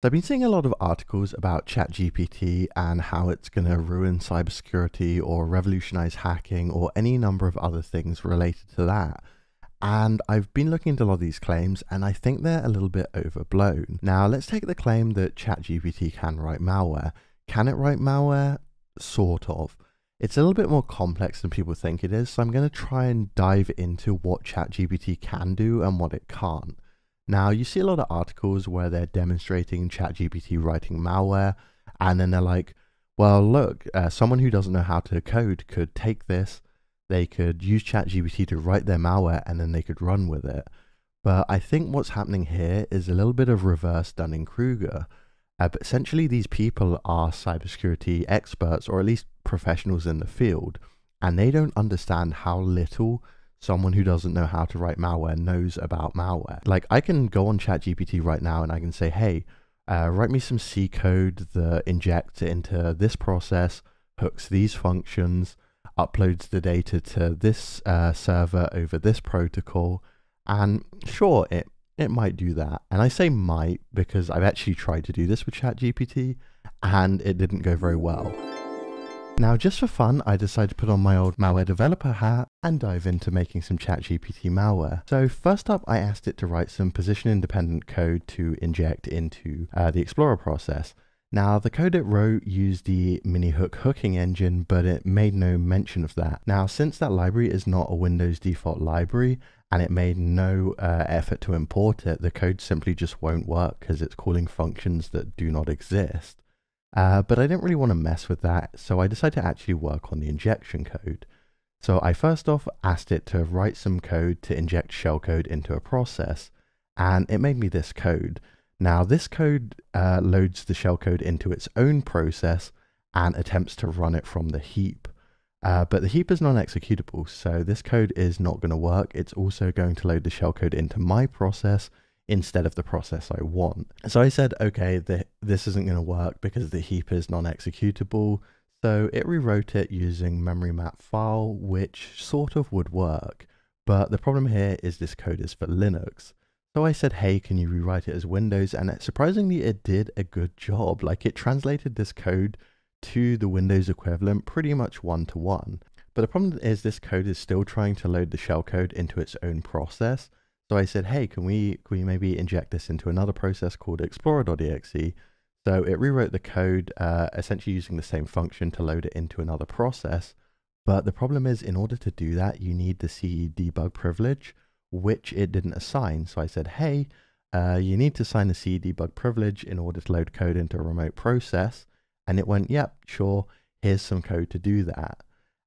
So I've been seeing a lot of articles about ChatGPT and how it's going to ruin cybersecurity or revolutionize hacking or any number of other things related to that. And I've been looking into a lot of these claims and I think they're a little bit overblown. Now, let's take the claim that ChatGPT can write malware. Can it write malware? Sort of. It's a little bit more complex than people think it is, so I'm going to try and dive into what ChatGPT can do and what it can't. Now, you see a lot of articles where they're demonstrating ChatGPT writing malware, and then they're like, well, look, uh, someone who doesn't know how to code could take this, they could use ChatGPT to write their malware, and then they could run with it. But I think what's happening here is a little bit of reverse Dunning Kruger. Uh, but essentially, these people are cybersecurity experts, or at least professionals in the field, and they don't understand how little someone who doesn't know how to write malware knows about malware. Like I can go on ChatGPT right now and I can say, hey, uh, write me some C code that injects into this process, hooks these functions, uploads the data to this uh, server over this protocol. And sure, it, it might do that. And I say might because I've actually tried to do this with ChatGPT and it didn't go very well. Now, just for fun, I decided to put on my old malware developer hat and dive into making some ChatGPT malware. So first up, I asked it to write some position-independent code to inject into uh, the Explorer process. Now, the code it wrote used the MinHook hooking engine, but it made no mention of that. Now, since that library is not a Windows default library, and it made no uh, effort to import it, the code simply just won't work because it's calling functions that do not exist. Uh, but I didn't really want to mess with that, so I decided to actually work on the injection code. So I first off asked it to write some code to inject shellcode into a process, and it made me this code. Now this code uh, loads the shellcode into its own process and attempts to run it from the heap. Uh, but the heap is non-executable, so this code is not going to work. It's also going to load the shellcode into my process, instead of the process I want. So I said, okay, the, this isn't going to work because the heap is non-executable. So it rewrote it using memory map file, which sort of would work. But the problem here is this code is for Linux. So I said, hey, can you rewrite it as Windows? And it, surprisingly, it did a good job. Like it translated this code to the Windows equivalent pretty much one to one. But the problem is this code is still trying to load the shellcode into its own process. So I said, hey, can we, can we maybe inject this into another process called explorer.exe? So it rewrote the code uh, essentially using the same function to load it into another process. But the problem is in order to do that, you need the SE debug privilege, which it didn't assign. So I said, hey, uh, you need to assign the SE debug privilege in order to load code into a remote process. And it went, yep, sure, here's some code to do that.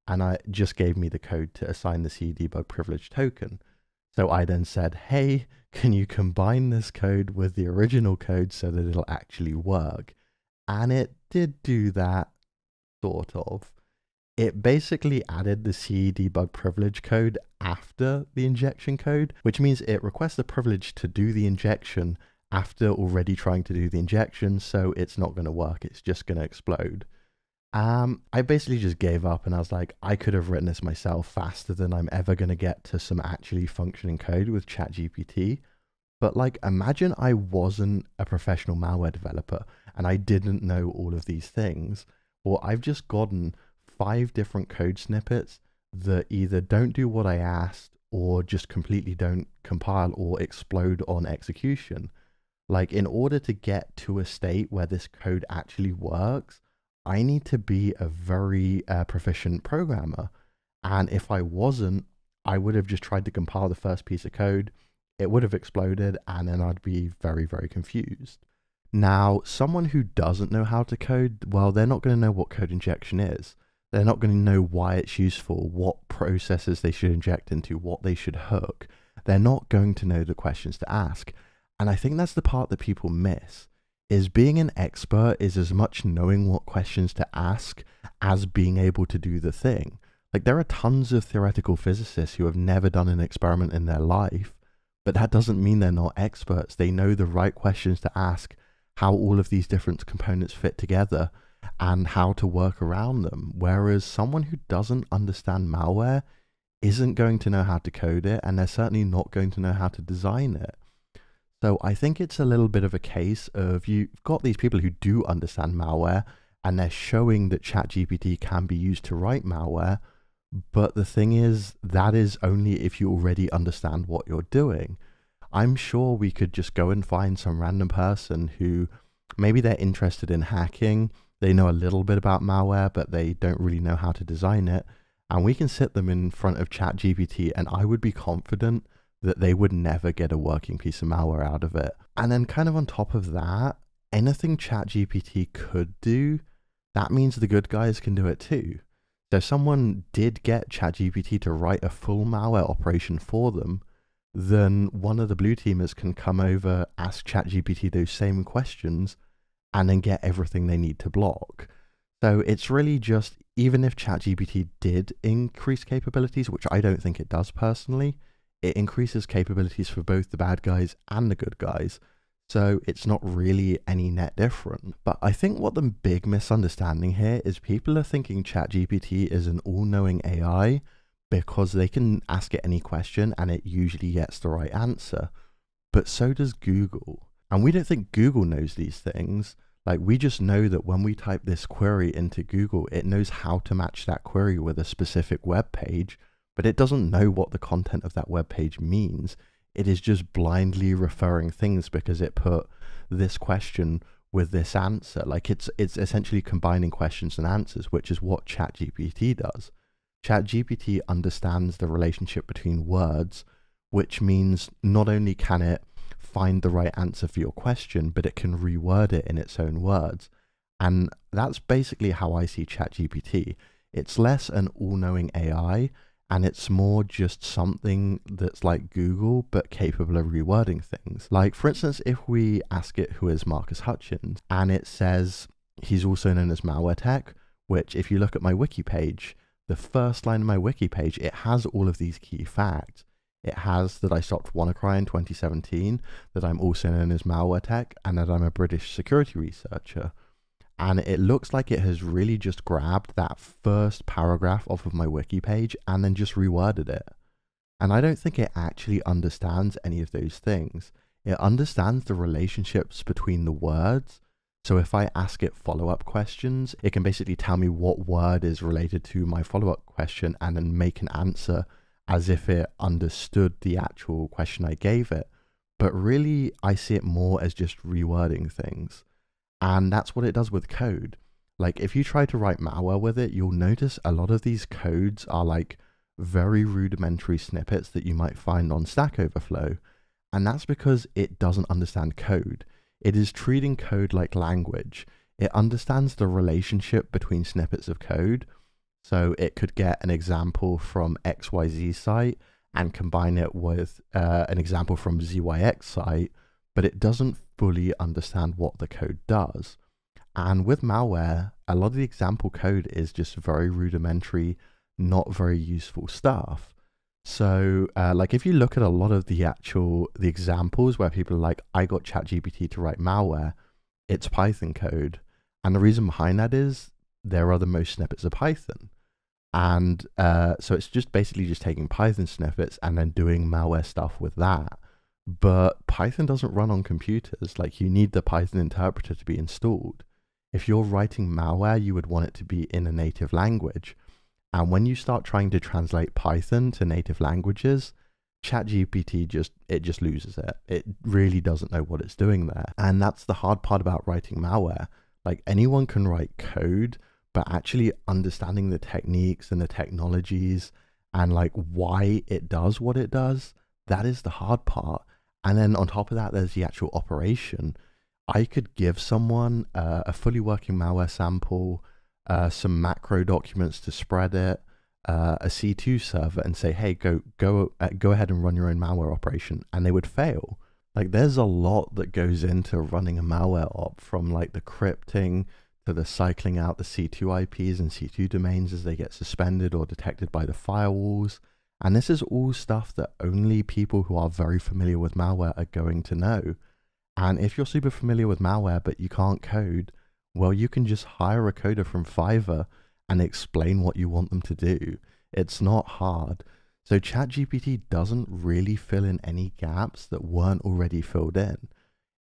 And I just gave me the code to assign the SE debug privilege token. So I then said, hey, can you combine this code with the original code so that it'll actually work? And it did do that, sort of. It basically added the SE debug privilege code after the injection code, which means it requests the privilege to do the injection after already trying to do the injection, so it's not going to work. It's just going to explode. Um, I basically just gave up and I was like, I could have written this myself faster than I'm ever going to get to some actually functioning code with ChatGPT. But like, imagine I wasn't a professional malware developer and I didn't know all of these things. Well, I've just gotten five different code snippets that either don't do what I asked or just completely don't compile or explode on execution. Like, in order to get to a state where this code actually works, I need to be a very uh, proficient programmer. And if I wasn't, I would have just tried to compile the first piece of code. It would have exploded, and then I'd be very, very confused. Now, someone who doesn't know how to code, well, they're not going to know what code injection is. They're not going to know why it's useful, what processes they should inject into, what they should hook. They're not going to know the questions to ask. And I think that's the part that people miss is being an expert is as much knowing what questions to ask as being able to do the thing. Like there are tons of theoretical physicists who have never done an experiment in their life, but that doesn't mean they're not experts. They know the right questions to ask, how all of these different components fit together, and how to work around them. Whereas someone who doesn't understand malware isn't going to know how to code it, and they're certainly not going to know how to design it. So I think it's a little bit of a case of you've got these people who do understand malware and they're showing that ChatGPT can be used to write malware. But the thing is, that is only if you already understand what you're doing. I'm sure we could just go and find some random person who maybe they're interested in hacking, they know a little bit about malware, but they don't really know how to design it. And we can sit them in front of ChatGPT, and I would be confident that they would never get a working piece of malware out of it. And then, kind of on top of that, anything ChatGPT could do, that means the good guys can do it too. So, if someone did get ChatGPT to write a full malware operation for them, then one of the blue teamers can come over, ask ChatGPT those same questions, and then get everything they need to block. So it's really just, even if ChatGPT did increase capabilities, which I don't think it does personally, it increases capabilities for both the bad guys and the good guys. So it's not really any net different. But I think what the big misunderstanding here is people are thinking ChatGPT is an all knowing AI because they can ask it any question and it usually gets the right answer. But so does Google. And we don't think Google knows these things. Like we just know that when we type this query into Google, it knows how to match that query with a specific web page but it doesn't know what the content of that web page means. It is just blindly referring things because it put this question with this answer. Like it's it's essentially combining questions and answers, which is what ChatGPT does. ChatGPT understands the relationship between words, which means not only can it find the right answer for your question, but it can reword it in its own words. And that's basically how I see ChatGPT. It's less an all knowing AI and it's more just something that's like Google but capable of rewording things. Like, for instance, if we ask it who is Marcus Hutchins and it says he's also known as MalwareTech, which, if you look at my wiki page, the first line of my wiki page, it has all of these key facts. It has that I stopped WannaCry in 2017, that I'm also known as MalwareTech, and that I'm a British security researcher and it looks like it has really just grabbed that first paragraph off of my wiki page and then just reworded it. And I don't think it actually understands any of those things. It understands the relationships between the words. So if I ask it follow up questions, it can basically tell me what word is related to my follow up question and then make an answer as if it understood the actual question I gave it. But really, I see it more as just rewording things. And that's what it does with code. Like if you try to write malware with it, you'll notice a lot of these codes are like very rudimentary snippets that you might find on Stack Overflow. And that's because it doesn't understand code. It is treating code like language. It understands the relationship between snippets of code. So it could get an example from XYZ site and combine it with uh, an example from ZYX site, but it doesn't fully understand what the code does. And with malware, a lot of the example code is just very rudimentary, not very useful stuff. So, uh, like if you look at a lot of the actual the examples where people are like, "I got ChatGPT to write malware," it's Python code, and the reason behind that is there are the most snippets of Python, and uh, so it's just basically just taking Python snippets and then doing malware stuff with that but Python doesn't run on computers. Like you need the Python interpreter to be installed. If you're writing malware, you would want it to be in a native language. And when you start trying to translate Python to native languages, ChatGPT just it just loses it. It really doesn't know what it's doing there. And that's the hard part about writing malware. Like anyone can write code, but actually understanding the techniques and the technologies and like why it does what it does, that is the hard part. And then on top of that, there's the actual operation. I could give someone uh, a fully working malware sample, uh, some macro documents to spread it, uh, a C2 server, and say, "Hey, go go uh, go ahead and run your own malware operation," and they would fail. Like, there's a lot that goes into running a malware op, from like the crypting to the cycling out the C2 IPs and C2 domains as they get suspended or detected by the firewalls and this is all stuff that only people who are very familiar with malware are going to know. And if you're super familiar with malware but you can't code, well, you can just hire a coder from Fiverr and explain what you want them to do. It's not hard. So ChatGPT doesn't really fill in any gaps that weren't already filled in.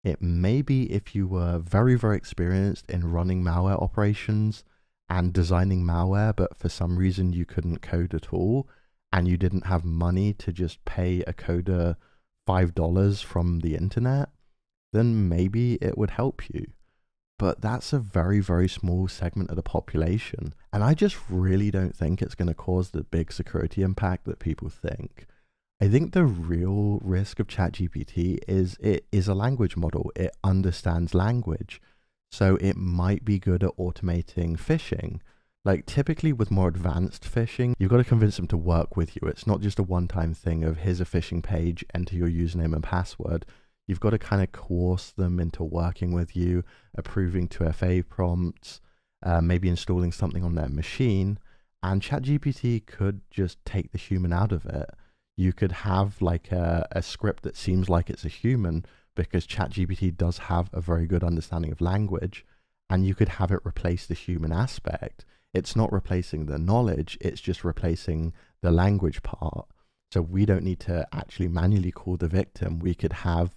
It may be if you were very, very experienced in running malware operations and designing malware, but for some reason you couldn't code at all and you didn't have money to just pay a coder $5 from the internet, then maybe it would help you. But that's a very, very small segment of the population. And I just really don't think it's going to cause the big security impact that people think. I think the real risk of ChatGPT is it is a language model. It understands language. So it might be good at automating phishing. Like typically with more advanced phishing, you've got to convince them to work with you. It's not just a one time thing of here's a phishing page, enter your username and password. You've got to kind of coerce them into working with you, approving 2FA prompts, uh, maybe installing something on their machine. And ChatGPT could just take the human out of it. You could have like a, a script that seems like it's a human because ChatGPT does have a very good understanding of language, and you could have it replace the human aspect it's not replacing the knowledge, it's just replacing the language part. So we don't need to actually manually call the victim. We could have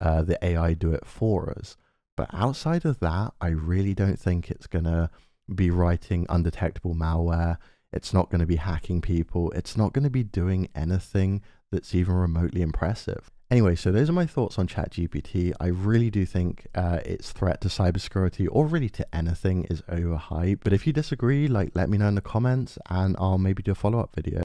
uh, the AI do it for us. But outside of that, I really don't think it's going to be writing undetectable malware. It's not going to be hacking people. It's not going to be doing anything that's even remotely impressive. Anyway, so those are my thoughts on ChatGPT. I really do think uh, its threat to cybersecurity or really to anything is overhyped. But if you disagree, like let me know in the comments and I'll maybe do a follow-up video.